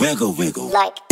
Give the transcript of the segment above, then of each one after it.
Wiggle, wiggle. Like.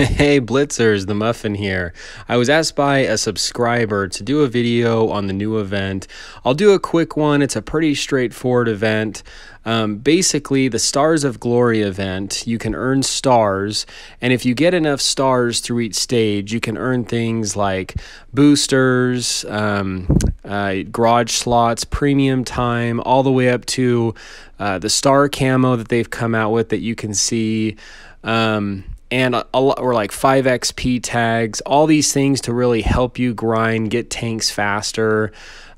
Hey Blitzers, the Muffin here. I was asked by a subscriber to do a video on the new event. I'll do a quick one, it's a pretty straightforward event. Um, basically, the Stars of Glory event, you can earn stars, and if you get enough stars through each stage, you can earn things like boosters, um, uh, garage slots, premium time, all the way up to uh, the star camo that they've come out with that you can see. Um, and a, lot, or like 5 XP tags, all these things to really help you grind, get tanks faster.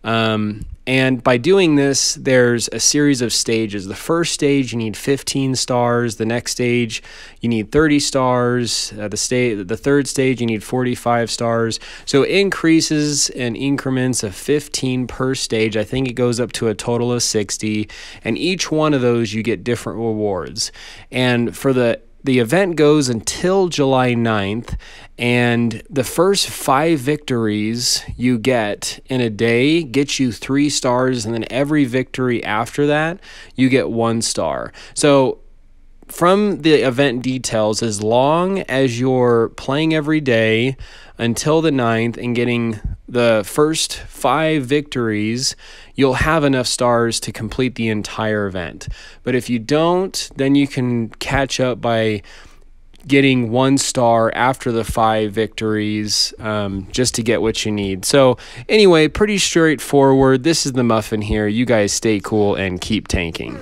Um, and by doing this, there's a series of stages. The first stage, you need 15 stars. The next stage, you need 30 stars. Uh, the state, the third stage, you need 45 stars. So increases in increments of 15 per stage. I think it goes up to a total of 60. And each one of those, you get different rewards. And for the the event goes until July 9th, and the first five victories you get in a day get you three stars, and then every victory after that, you get one star. So from the event details, as long as you're playing every day until the 9th and getting the first five victories, you'll have enough stars to complete the entire event. But if you don't, then you can catch up by getting one star after the five victories um, just to get what you need. So, anyway, pretty straightforward. This is the muffin here. You guys stay cool and keep tanking.